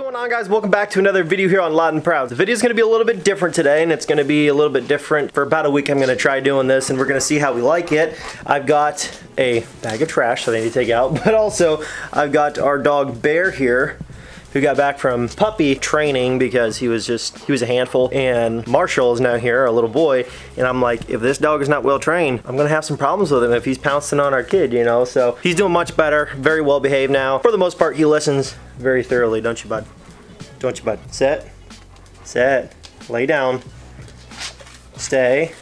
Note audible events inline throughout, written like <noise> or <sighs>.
going on guys? Welcome back to another video here on Loud and Proud. The video is going to be a little bit different today and it's going to be a little bit different. For about a week I'm going to try doing this and we're going to see how we like it. I've got a bag of trash that I need to take out, <laughs> but also I've got our dog Bear here who got back from puppy training because he was just, he was a handful. And Marshall is now here, a little boy. And I'm like, if this dog is not well trained, I'm gonna have some problems with him if he's pouncing on our kid, you know? So he's doing much better, very well behaved now. For the most part, he listens very thoroughly, don't you, bud? Don't you, bud? Sit, sit, lay down, stay,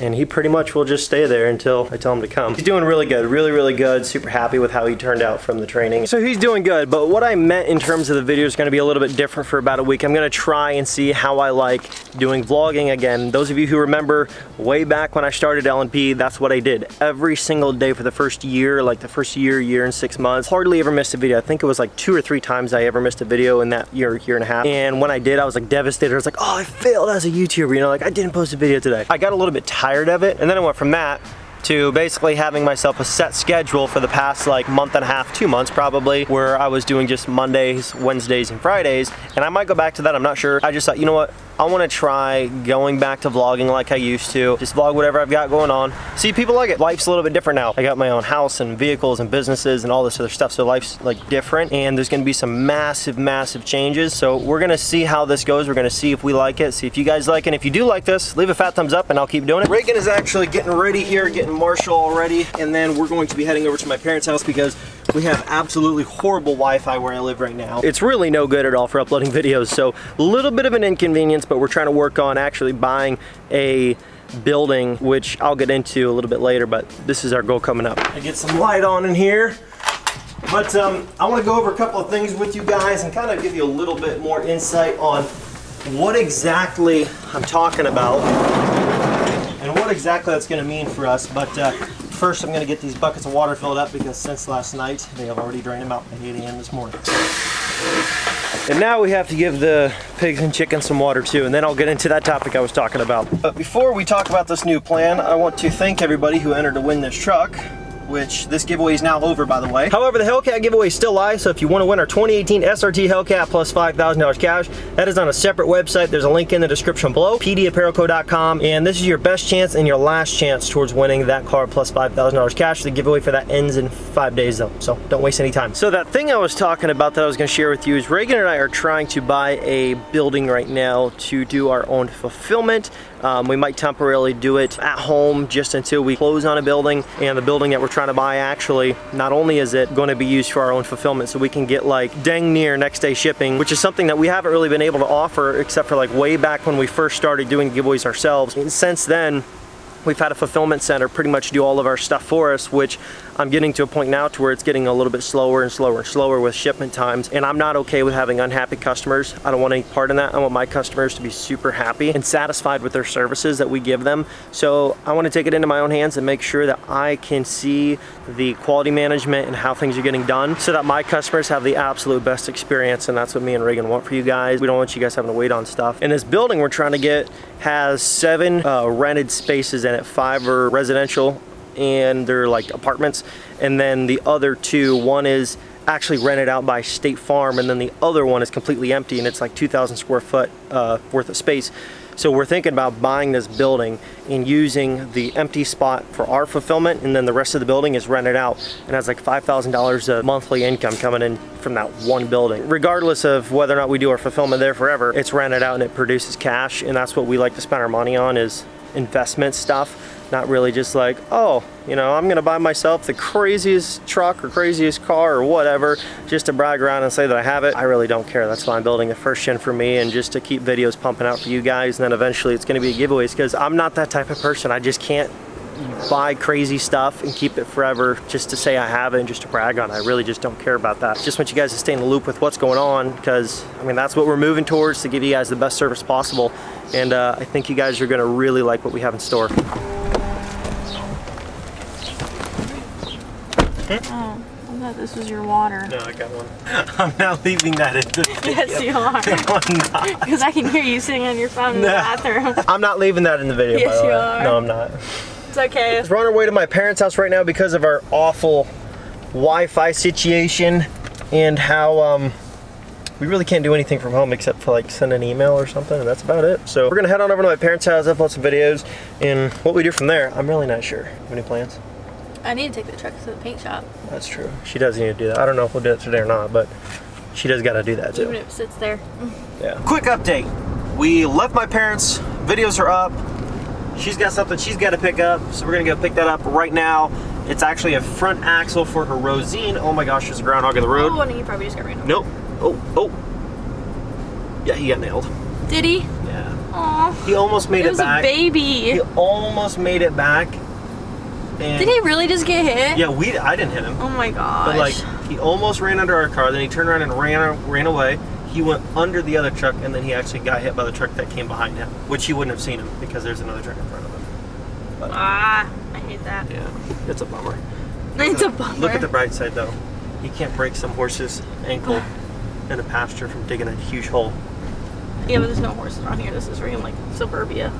and he pretty much will just stay there until I tell him to come. He's doing really good, really, really good. Super happy with how he turned out from the training. So he's doing good, but what I meant in terms of the video is gonna be a little bit different for about a week. I'm gonna try and see how I like doing vlogging again. Those of you who remember way back when I started LNP, that's what I did. Every single day for the first year, like the first year, year and six months, hardly ever missed a video. I think it was like two or three times I ever missed a video in that year, year and a half. And when I did, I was like devastated. I was like, oh, I failed as a YouTuber, you know, like I didn't post a video today. I got a little bit tired of it, and then I went from that to basically having myself a set schedule for the past like month and a half, two months probably, where I was doing just Mondays, Wednesdays, and Fridays. And I might go back to that, I'm not sure. I just thought, you know what, I want to try going back to vlogging like I used to. Just vlog whatever I've got going on. See, people like it. Life's a little bit different now. I got my own house and vehicles and businesses and all this other stuff, so life's like different. And there's gonna be some massive, massive changes. So we're gonna see how this goes. We're gonna see if we like it, see if you guys like it. And if you do like this, leave a fat thumbs up and I'll keep doing it. Reagan is actually getting ready here, getting Marshall all ready. And then we're going to be heading over to my parents' house because we have absolutely horrible Wi-Fi where I live right now. It's really no good at all for uploading <laughs> videos, so a little bit of an inconvenience, but we're trying to work on actually buying a building, which I'll get into a little bit later, but this is our goal coming up. I get some light on in here. But um, I want to go over a couple of things with you guys and kind of give you a little bit more insight on what exactly I'm talking about and what exactly that's going to mean for us. But uh, first I'm going to get these buckets of water filled up because since last night they have already drained them out at 8 a.m. this morning. And now we have to give the pigs and chickens some water too, and then I'll get into that topic I was talking about. But before we talk about this new plan, I want to thank everybody who entered to win this truck which this giveaway is now over by the way. However, the Hellcat giveaway is still live, so if you want to win our 2018 SRT Hellcat plus $5,000 cash, that is on a separate website. There's a link in the description below, pdapparelco.com, and this is your best chance and your last chance towards winning that car plus $5,000 cash. The giveaway for that ends in five days though, so don't waste any time. So that thing I was talking about that I was going to share with you is Reagan and I are trying to buy a building right now to do our own fulfillment. Um, we might temporarily do it at home just until we close on a building and the building that we're trying to buy actually, not only is it going to be used for our own fulfillment so we can get like dang near next day shipping, which is something that we haven't really been able to offer except for like way back when we first started doing giveaways ourselves. And since then, we've had a fulfillment center pretty much do all of our stuff for us, which I'm getting to a point now to where it's getting a little bit slower and slower and slower with shipment times. And I'm not okay with having unhappy customers. I don't want any part in that. I want my customers to be super happy and satisfied with their services that we give them. So I want to take it into my own hands and make sure that I can see the quality management and how things are getting done so that my customers have the absolute best experience. And that's what me and Reagan want for you guys. We don't want you guys having to wait on stuff. And this building we're trying to get has seven uh, rented spaces in it. Five are residential and they're like apartments. And then the other two, one is actually rented out by State Farm and then the other one is completely empty and it's like 2,000 square foot uh, worth of space. So we're thinking about buying this building and using the empty spot for our fulfillment and then the rest of the building is rented out and has like $5,000 of monthly income coming in from that one building. Regardless of whether or not we do our fulfillment there forever, it's rented out and it produces cash and that's what we like to spend our money on is investment stuff not really just like, oh, you know, I'm gonna buy myself the craziest truck or craziest car or whatever just to brag around and say that I have it. I really don't care. That's why I'm building a first gen for me and just to keep videos pumping out for you guys. And then eventually it's gonna be giveaways because I'm not that type of person. I just can't buy crazy stuff and keep it forever just to say I have it and just to brag on it. I really just don't care about that. Just want you guys to stay in the loop with what's going on because I mean that's what we're moving towards to give you guys the best service possible and uh, I think you guys are gonna really like what we have in store. Oh, I thought this was your water. No, I got one. <laughs> I'm not leaving that in the <laughs> video. Yes, you are. <laughs> No, I'm not. Because I can hear you sitting on your phone in the bathroom. I'm not leaving that in the video, by Yes, the way. you are. No, I'm not. It's okay. We're on our way to my parents' house right now because of our awful Wi-Fi situation and how um, we really can't do anything from home except for like send an email or something, and that's about it. So we're gonna head on over to my parents' house, upload some videos, and what we do from there, I'm really not sure. Have any plans? I need to take the truck to the paint shop, That's true. She does need to do that. I don't know if we'll do it today or not, but she does got to do that too. even if it sits there. Yeah. Quick update. We left my parents. Videos are up. She's got something she's got to pick up, so we're gonna go pick that up right now. It's actually a front axle for her Rosine. Oh my gosh, there's a groundhog in the road. Oh, and he probably just got ran. Nope. Oh, oh. Yeah, he got nailed. Did he? Yeah. Aw. He almost made It it, was a back. baby. He almost made it back. And Did he really just get hit? Yeah, we. I didn't hit him. Oh my gosh. But like, he almost ran under our car. Then he turned around and ran ran away. He went under the other truck, and then he actually got hit by the truck that came behind him, which he wouldn't have seen him because there's another truck in front of him. ah, I hate that. Yeah, it's a bummer. <laughs> It's a bummer. Look at the bright side though. You can't break some horse's ankle <sighs> in a pasture from digging a huge hole. Yeah, but there's no horses around here. This is freaking like suburbia.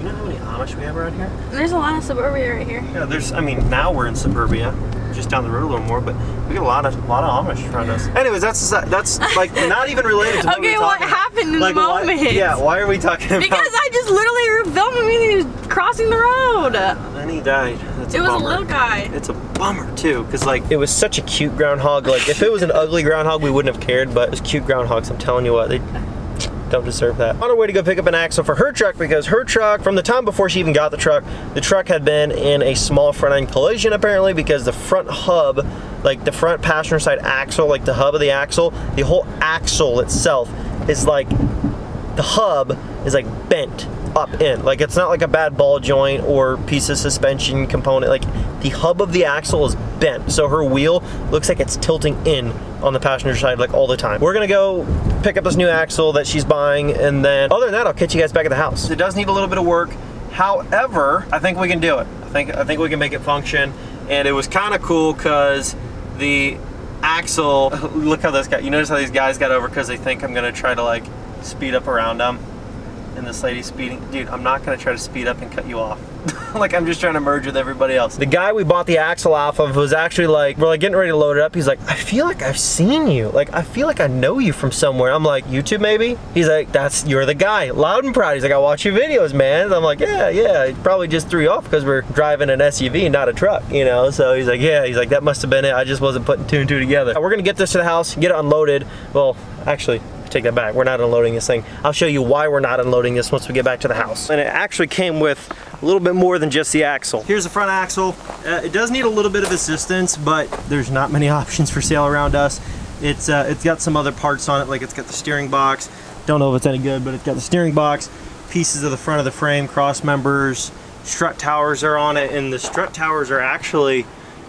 Do you know how many Amish we have around here? There's a lot of suburbia right here. Yeah, there's. I mean, now we're in suburbia, just down the road a little more, but we got a lot of a lot of Amish around us. Anyways, that's that's like <laughs> not even related to what we Okay, were what about. happened in like, the why- moment? yeah, why are we talking about? Because I just literally were filming me and he was crossing the road. then he died. That's It was a little guy. It's a bummer too, because like it was such a cute groundhog. Like if it was an ugly groundhog, we wouldn't have cared. But it's cute groundhogs. I'm telling you what, they don't deserve that. On our way to go pick up an axle for her truck because her truck, from the time before she even got the truck, the truck had been in a small front end collision apparently because the front hub, like the front passenger side axle, like the hub of the axle, the whole axle itself is like the hub is like bent up in. Like it's not like a bad ball joint or piece of suspension component. Like the hub of the axle is bent. So her wheel looks like it's tilting in on the passenger side like all the time. We're gonna go pick up this new axle that she's buying and then other than that I'll catch you guys back at the house. It does need a little bit of work. However, I think we can do it. I think I think we can make it function. And it was kind of cool because the axle, <laughs> look how this guy, you notice how these guys got over because they think I'm gonna try to like speed up around them. And this lady's speeding. Dude, I'm not gonna try to speed up and cut you off. <laughs> like I'm just trying to merge with everybody else. The guy we bought the axle off of was actually like, we're like getting ready to load it up. He's like, I feel like I've seen you. Like, I feel like I know you from somewhere. I'm like, YouTube maybe? He's like, that's, you're the guy. Loud and proud. He's like, I watch your videos, man. I'm like, yeah, yeah. Probably just threw you off because we're driving an SUV, not a truck, you know? So he's like, yeah. He's like, that must have been it. I just wasn't putting two and two together. We're gonna get this to the house, get it unloaded. Well, actually, take that back. We're not unloading this thing. I'll show you why we're not unloading this once we get back to the house. And it actually came with a little bit more than just the axle. Here's the front axle. Uh, it does need a little bit of assistance, but there's not many <laughs> options for sale around us. It's uh, it's got some other parts on it, like it's got the steering box. Don't know if it's any good, but it's got the steering box, pieces of the front of the frame, cross members, strut towers are on it, and the strut towers are actually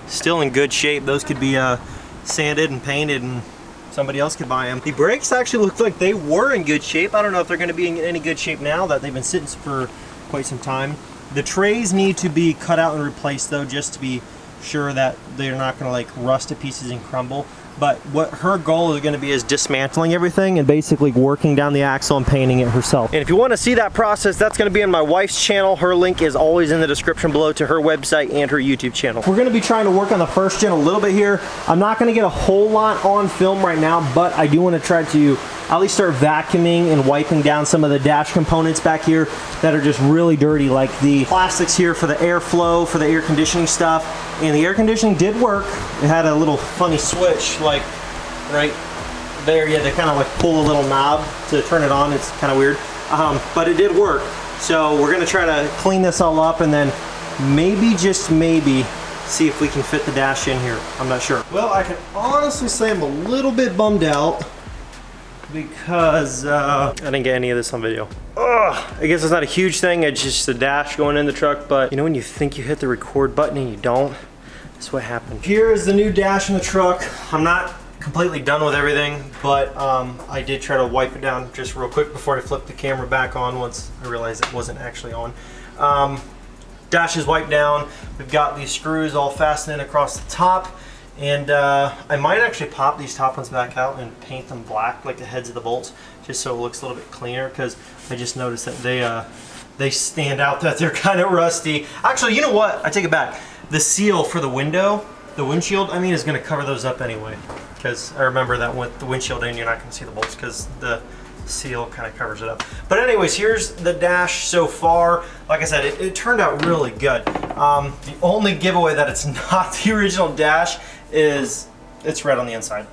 still in good shape. Those could be uh, sanded and painted and somebody else could buy them. The brakes actually look like they were in good shape. I don't know if they're going to be in any good shape now that they've been sitting for quite some time. The trays need to be cut out and replaced though, just to be sure that they're not going to like rust to pieces and crumble. But what her goal is going to be is dismantling everything and basically working down the axle and painting it herself. And if you want to see that process, that's going to be on my wife's channel. Her link is always in the description below to her website and her YouTube channel. We're going to be trying to work on the first gen a little bit here. I'm not going to get a whole lot on film right now, but I do want to try to at least start vacuuming and wiping down some of the dash components back here that are just really dirty, like the plastics here for the airflow, for the air conditioning stuff. And the air conditioning did work. It had a little funny switch, like right there. You had to kind of like pull a little knob to turn it on. It's kind of weird, um, but it did work. So we're gonna try to clean this all up and then maybe, just maybe, see if we can fit the dash in here. I'm not sure. Well, I can honestly say I'm a little bit bummed out because uh, I didn't get any of this on video. Ugh, I guess it's not a huge thing. It's just the dash going in the truck. But you know when you think you hit the record button and you don't? That's what happened. Here is the new dash in the truck. I'm not completely done with everything, but um, I did try to wipe it down just real quick before I flipped the camera back on once I realized it wasn't actually on. Um, dash is wiped down. We've got these screws all fastened across the top. And uh, I might actually pop these top ones back out and paint them black like the heads of the bolts just so it looks a little bit cleaner because I just noticed that they uh, they stand out that they're <laughs> kind of rusty. Actually, you know what? I take it back. The seal for the window The windshield, I mean, is going to cover those up anyway. Because I remember that with the windshield in, you're not going to see the bolts because the seal kind of covers it up. But anyways, here's the dash so far. Like I said, it, it turned out really good. Um, the only giveaway that it's <laughs> not the original dash is it's red on the inside.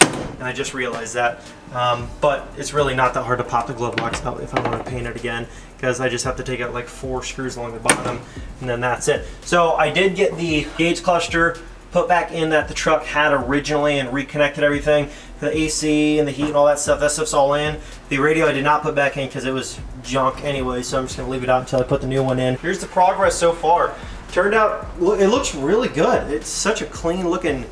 And I just realized that. Um, but it's really not that hard to pop the glove box out if I want to paint it again because I just have to take out like four screws along the bottom and then that's it. So I did get the gauge cluster put back in that the truck had originally and reconnected everything. The AC and the heat and all that stuff, that stuff's all in. The radio I did not put back in because it was junk anyway, so I'm just gonna leave it out until I put the new one in. Here's the progress so far. Turned out, it looks really good. It's such a clean looking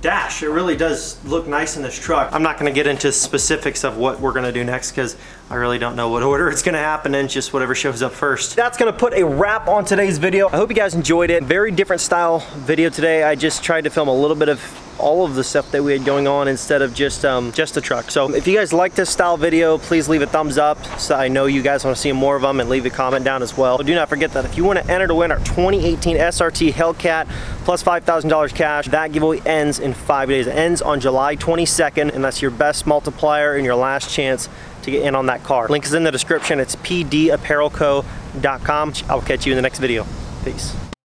dash. It really does look nice in this truck. I'm not gonna get into specifics of what we're gonna do next because I really don't know what <laughs> order it's gonna happen in, just whatever shows up first. That's gonna put a wrap on today's video. I hope you guys enjoyed it. Very different style video today. I just tried to film a little bit of all of the stuff that we had going on instead of just um, just the truck. So if you guys like this style video, please leave a thumbs up so I know you guys want to see more of them and leave a comment down as well. Do not forget that if you want to enter to win our 2018 SRT Hellcat plus $5,000 cash, that giveaway ends in five days. It ends on July 22nd and that's your best multiplier and your last chance to get in on that car. Link is in the description. It's pdapparelco.com. I'll catch you in the next video. Peace.